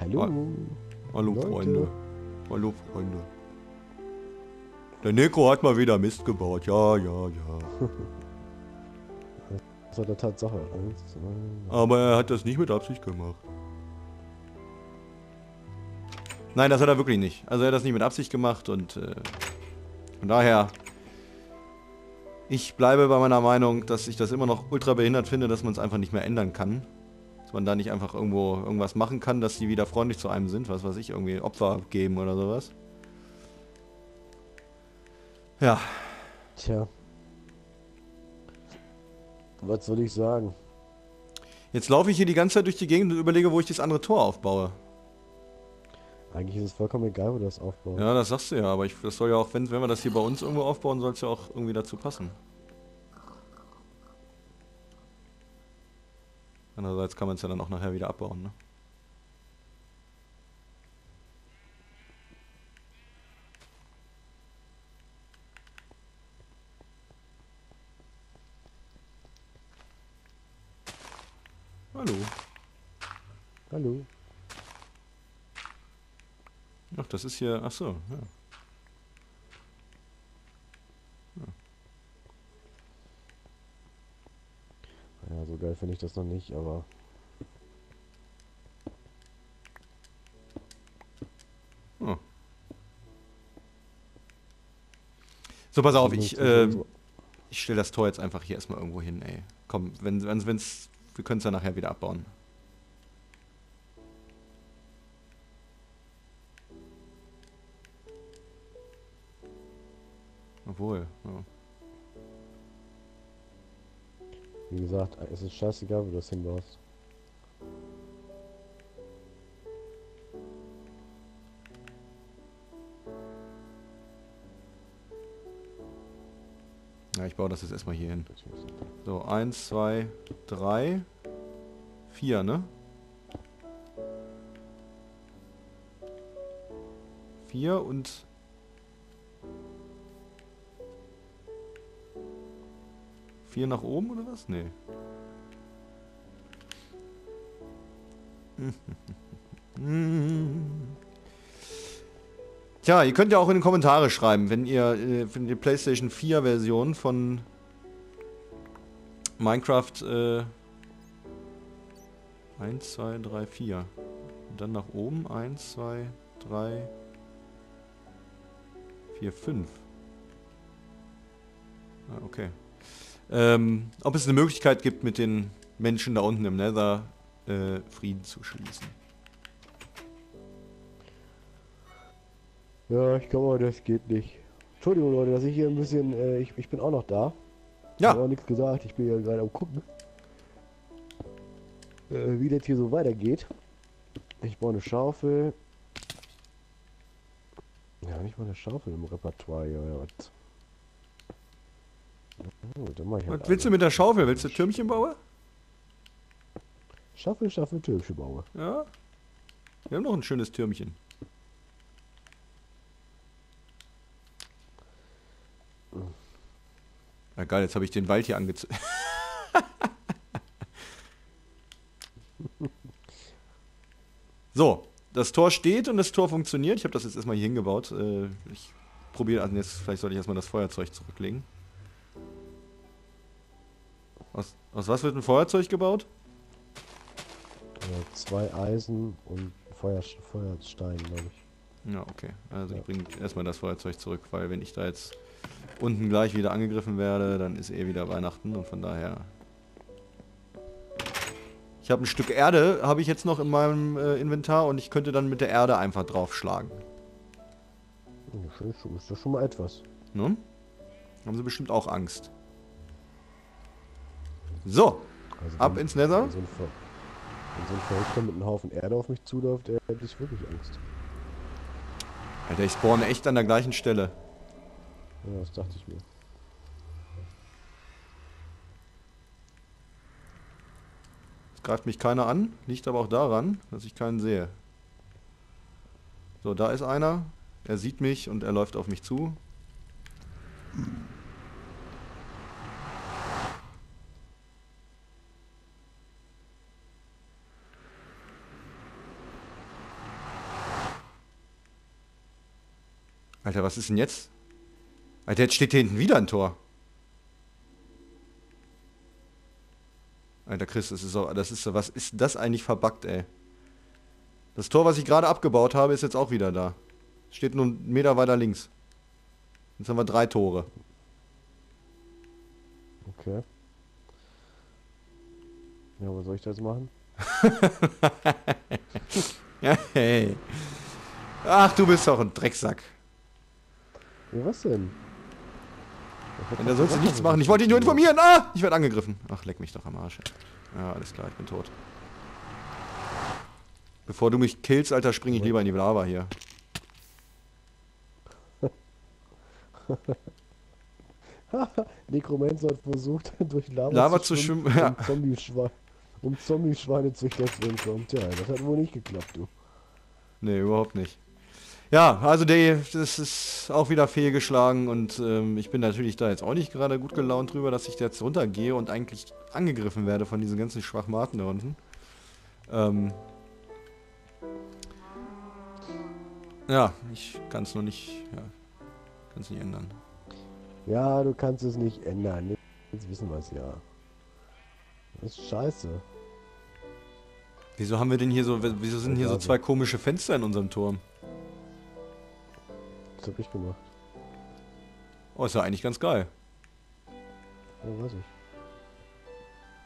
Hallo. Hallo Leute. Freunde. Hallo Freunde. Der Neko hat mal wieder Mist gebaut. Ja, ja, ja. Das war der Tatsache. Zwei, Aber er hat das nicht mit Absicht gemacht. Nein, das hat er wirklich nicht. Also er hat das nicht mit Absicht gemacht und äh, von daher, ich bleibe bei meiner Meinung, dass ich das immer noch ultra behindert finde, dass man es einfach nicht mehr ändern kann. Dass man da nicht einfach irgendwo irgendwas machen kann, dass die wieder freundlich zu einem sind, was weiß ich, irgendwie Opfer geben oder sowas. Ja, Tja. Was soll ich sagen? jetzt laufe ich hier die ganze Zeit durch die Gegend und überlege, wo ich das andere Tor aufbaue. Eigentlich ist es vollkommen egal, wo das aufbaut. Ja, das sagst du ja, aber ich, das soll ja auch, wenn, wenn wir das hier bei uns irgendwo aufbauen, soll es ja auch irgendwie dazu passen. Andererseits kann man es ja dann auch nachher wieder abbauen, ne? Hallo. Hallo. Ach, das ist hier. Ach so, ja. Ja, so geil finde ich das noch nicht, aber Oh. So, pass auf, ich, äh, ich stelle das Tor jetzt einfach hier erstmal irgendwo hin, ey. Komm, wenn wenn's, wenn's, wir können es ja nachher wieder abbauen. Obwohl, ja. Wie gesagt, es ist scheißegal, wo du das hinbaust. ja, ich baue das jetzt erstmal hier hin. So, eins, zwei, drei, vier, ne? Vier und... Vier nach oben oder was? Nee. Tja, ihr könnt ja auch in die Kommentare schreiben, wenn ihr äh, für die PlayStation 4 Version von Minecraft äh, 1, 2, 3, 4. Und dann nach oben 1, 2, 3, 4, 5. Ah, okay. Ähm, ob es eine Möglichkeit gibt, mit den Menschen da unten im Nether äh, Frieden zu schließen. Ja, ich glaube, das geht nicht. Entschuldigung, Leute, dass ich hier ein bisschen, äh, ich, ich bin auch noch da. Ich Ja. habe auch nichts gesagt, ich bin ja gerade am gucken, äh, wie das hier so weitergeht. Ich baue eine Schaufel. Ja, nicht mal eine Schaufel im Repertoire, ja, ja. Was. Oh, ich halt Was willst du mit der Schaufel? Willst du Türmchen bauen? Schaufel, Schaufel, Türmchen baue. Ja. Wir haben noch ein schönes Türmchen. Ja geil, jetzt habe ich den Wald hier angezündet. so, das Tor steht und das Tor funktioniert. Ich habe das jetzt erstmal hier hingebaut. Äh, Ich probiere, also jetzt, vielleicht sollte ich erstmal das Feuerzeug zurücklegen. Aus, aus was wird ein Feuerzeug gebaut? Zwei Eisen und Feuer, Feuerstein, glaube ich. Ja, okay. Also Ja. ich bringe erstmal das Feuerzeug zurück, weil wenn ich da jetzt unten gleich wieder angegriffen werde, dann ist eh wieder Weihnachten und von daher... Ich habe ein Stück Erde, habe ich jetzt noch in meinem äh, Inventar und ich könnte dann mit der Erde einfach draufschlagen. Oh, Das ist doch schon mal etwas. Ne? Haben sie bestimmt auch Angst. So, Also ab ins Nether. Wenn so, ein wenn so ein Verrückter mit einem Haufen Erde auf mich zuläuft, der hätte ich wirklich Angst. Alter, ich spawne echt an der gleichen Stelle. Ja, das dachte ich mir. Es greift mich keiner an, liegt aber auch daran, dass ich keinen sehe. So, da ist einer. Er sieht mich und er läuft auf mich zu. Alter, was ist denn jetzt? Alter, jetzt steht hier hinten wieder ein Tor. Alter Chris, das ist so, das ist so, was ist das eigentlich verbuggt, ey? Das Tor, was ich gerade abgebaut habe, ist jetzt auch wieder da. Steht nur einen Meter weiter links. Jetzt haben wir drei Tore. Okay. Ja, was soll ich da jetzt machen? ja, hey. Ach, du bist doch ein Drecksack. Ja, was denn? Ja, da sollst du nichts machen. Ich wollte dich nur informieren. Ah, ich werde angegriffen. Ach, leck mich doch am Arsch. Ja, alles klar, ich bin tot. Bevor du mich killst, Alter, springe ich lieber in die Lava hier. Necromancer hat versucht, durch Lava, Lava zu schwimmen, um ja. Zombie-Schweine um Zombie zu entkommen. Tja, das hat wohl nicht geklappt, du. Nee, überhaupt nicht. Ja, also der, das ist auch wieder fehlgeschlagen und ähm, ich bin natürlich da jetzt auch nicht gerade gut gelaunt drüber, dass ich jetzt runtergehe und eigentlich angegriffen werde von diesen ganzen Schwachmaten da unten. Ähm ja, ich kann es nur nicht, ja, kann es nicht ändern. Ja, du kannst es nicht ändern. Jetzt wissen wir es ja. Das ist scheiße. Wieso haben wir denn hier so, wieso sind hier so zwei komische Fenster in unserem Turm? Das hab ich gemacht. Oh, ist ja eigentlich ganz geil. Ja, weiß ich.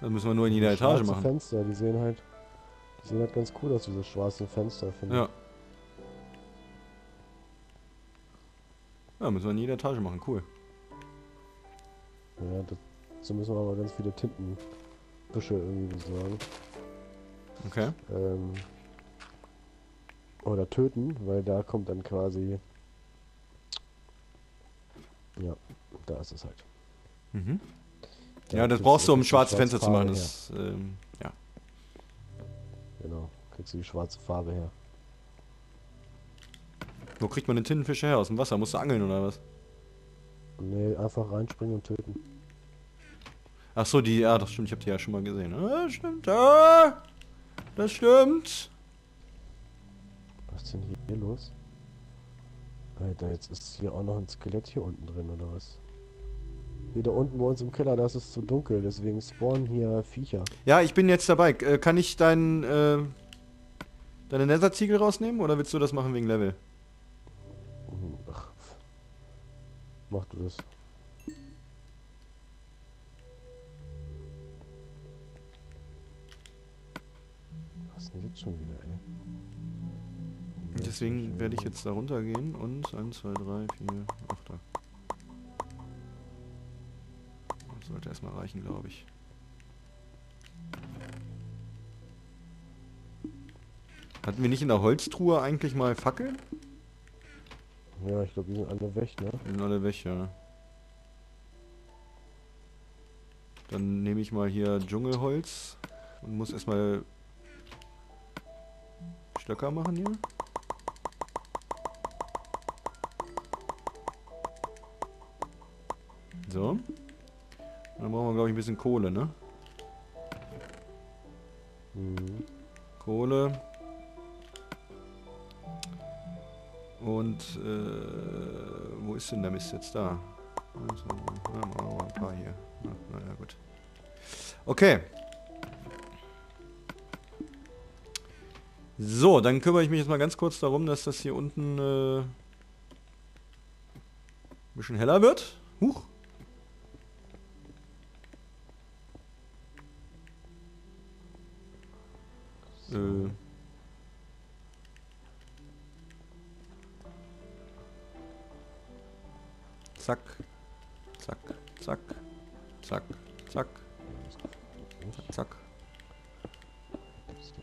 Dann müssen wir nur in jeder Etage machen. Fenster, die sehen halt, die sehen halt ganz cool aus, diese schwarzen Fenster, finde ja. ich. Ja, müssen wir in jeder Etage machen, cool. Ja, dazu müssen wir aber ganz viele Tintenbüsche irgendwie besorgen. Okay. Ähm, oder töten, weil da kommt dann quasi... Ja, da ist es halt. Mhm. Da ja, das brauchst du, um schwarze Fenster zu machen. Das, ähm, ja. Genau, kriegst du die schwarze Farbe her. Wo kriegt man den Tintenfisch her? Aus dem Wasser? Musst du angeln oder was? Nee, einfach reinspringen und töten. Ach so, die, ja, das stimmt, ich habe die ja schon mal gesehen. Ah, stimmt, ah, das stimmt. Was ist denn hier los? Alter, jetzt ist hier auch noch ein Skelett hier unten drin, oder was? Hier da unten bei uns im Keller, da ist es zu dunkel, deswegen spawnen hier Viecher. Ja, ich bin jetzt dabei. Äh, kann ich dein, äh, deine Netherziegel rausnehmen, oder willst du das machen wegen Level? Ach, mach du das. Was ist denn jetzt schon wieder, ey? Deswegen werde ich jetzt da runtergehen und 1, 2, 3, 4, 8, da. Das sollte erstmal reichen, glaube ich. Hatten wir nicht in der Holztruhe eigentlich mal Fackeln? Ja, ich glaube, die sind alle weg, ne? Die sind alle weg, ja. Dann nehme ich mal hier Dschungelholz und muss erstmal Stöcker machen hier. So. Dann brauchen wir, glaube ich, ein bisschen Kohle, ne? Mhm. Kohle. Und, äh, wo ist denn der Mist jetzt da? Also, machen wir ein paar hier. Na, naja, gut. Okay. So, dann kümmere ich mich jetzt mal ganz kurz darum, dass das hier unten äh, ein bisschen heller wird. Huch. Äh. Zack. Zack. Zack. Zack. Zack. Zack. Ist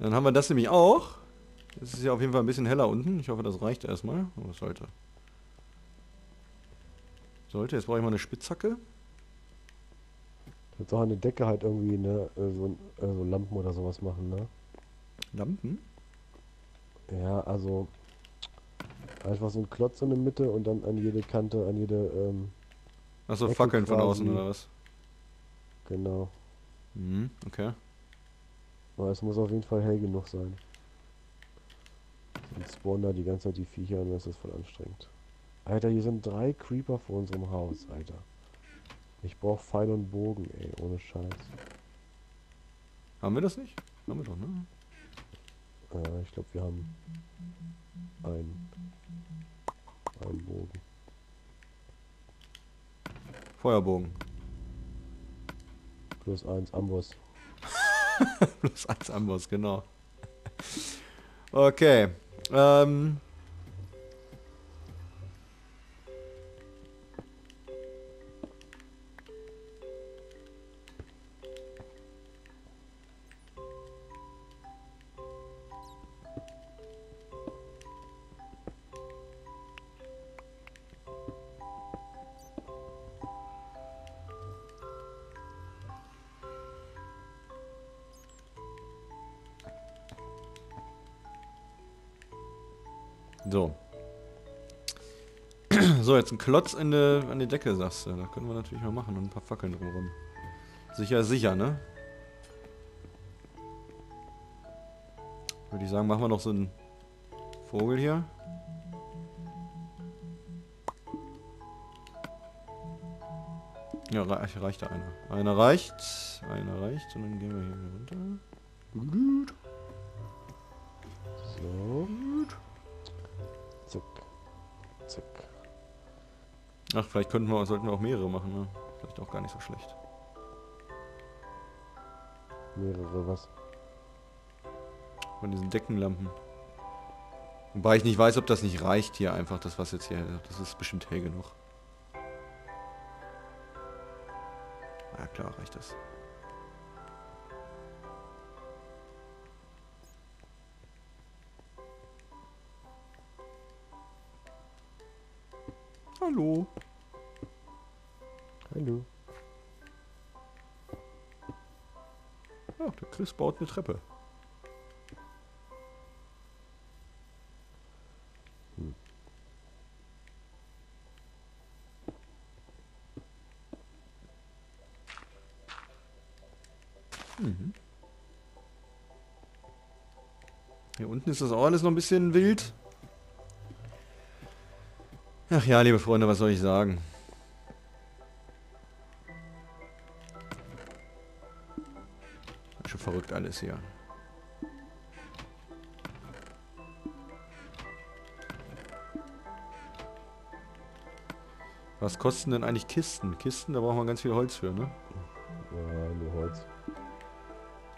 Dann haben wir das nämlich auch. Es ist ja auf jeden Fall ein bisschen heller unten. Ich hoffe, das reicht erstmal. Aber es sollte. Sollte. Jetzt brauche ich mal eine Spitzhacke. Jetzt auch an der Decke halt irgendwie, ne, äh, so, äh, so Lampen oder sowas machen, ne? Lampen? Ja, also einfach so ein Klotz in der Mitte und dann an jede Kante, an jede, ähm, Achso, Fackeln von quasi. außen oder was? genau. Mhm, okay. Aber es muss auf jeden Fall hell genug sein. Sonst spawnen da die ganze Zeit die Viecher und dann ist das voll anstrengend. Alter, hier sind drei Creeper vor unserem Haus, Alter. Ich brauch Pfeil und Bogen, ey, ohne Scheiß. Haben wir das nicht? Haben wir doch, ne? Äh, ich glaube, wir haben einen, einen Bogen. Feuerbogen. Plus eins Amboss. Plus eins Amboss, genau. Okay. Ähm. So. So, jetzt ein Klotz in der, an die Decke, sagst du. Da können wir natürlich mal machen und ein paar Fackeln drumherum. Sicher, sicher, ne? Würde ich sagen, machen wir noch so einen Vogel hier. Ja, reich, reicht da einer. Einer reicht. Einer reicht. Und dann gehen wir hier runter. So. Ach, vielleicht könnten wir, sollten wir auch mehrere machen, ne? Vielleicht auch gar nicht so schlecht. Mehrere was. Von diesen Deckenlampen. Wobei ich nicht weiß, ob das nicht reicht hier einfach, das was jetzt hier. Das ist bestimmt hell genug. Ja klar, reicht das. Hallo. Hallo. Ja, der Chris baut eine Treppe. Hm. Mhm. Hier unten ist das auch alles noch ein bisschen wild. Ach ja, liebe Freunde, was soll ich sagen? Schon verrückt alles hier. Was kosten denn eigentlich Kisten? Kisten, da braucht man ganz viel Holz für, ne? Ja, nur Holz.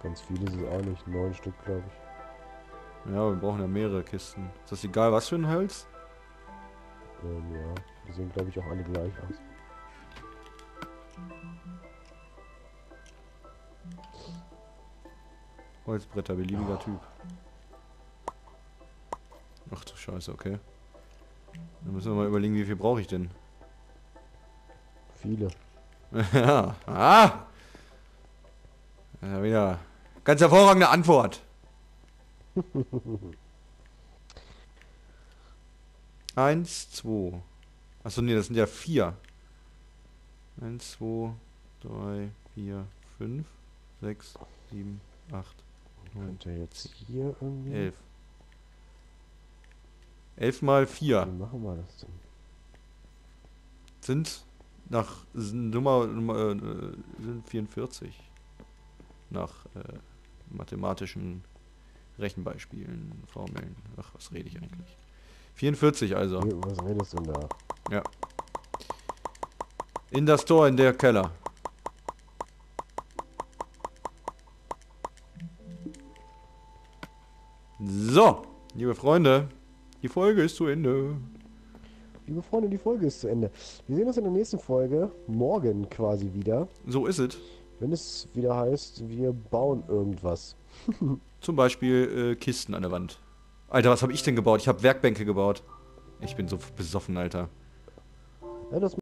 Ganz viele ist es auch nicht. Neun Stück, glaube ich. Ja, wir brauchen ja mehrere Kisten. Ist das egal, was für ein Holz? Ähm, ja. Die sehen, glaube ich, auch alle gleich aus. Holzbretter, beliebiger Typ. Ach du Scheiße, okay. Dann müssen wir mal überlegen, wie viel brauche ich denn? Viele. ja. Ah! Ja, wieder. Ganz hervorragende Antwort. Eins, zwei. Achso, nee, das sind ja vier. Eins, zwei, drei, vier, fünf, sechs, sieben, acht, neun, Könnte jetzt hier irgendwie... elf. Elf mal vier. Wie machen wir das denn? sind nach Nummer, Nummer äh, sind 44 nach äh, mathematischen Rechenbeispielen, Formeln. Ach, was rede ich eigentlich? 44 also. Was redest du denn da? Ja. In das Tor in der Keller. So, liebe Freunde, die Folge ist zu Ende. Liebe Freunde, die Folge ist zu Ende. Wir sehen uns in der nächsten Folge, morgen quasi wieder, So ist es. wenn es wieder heißt, wir bauen irgendwas. Zum Beispiel äh, Kisten an der Wand. Alter, was habe ich denn gebaut? Ich habe Werkbänke gebaut. Ich bin so besoffen, Alter. Ja, das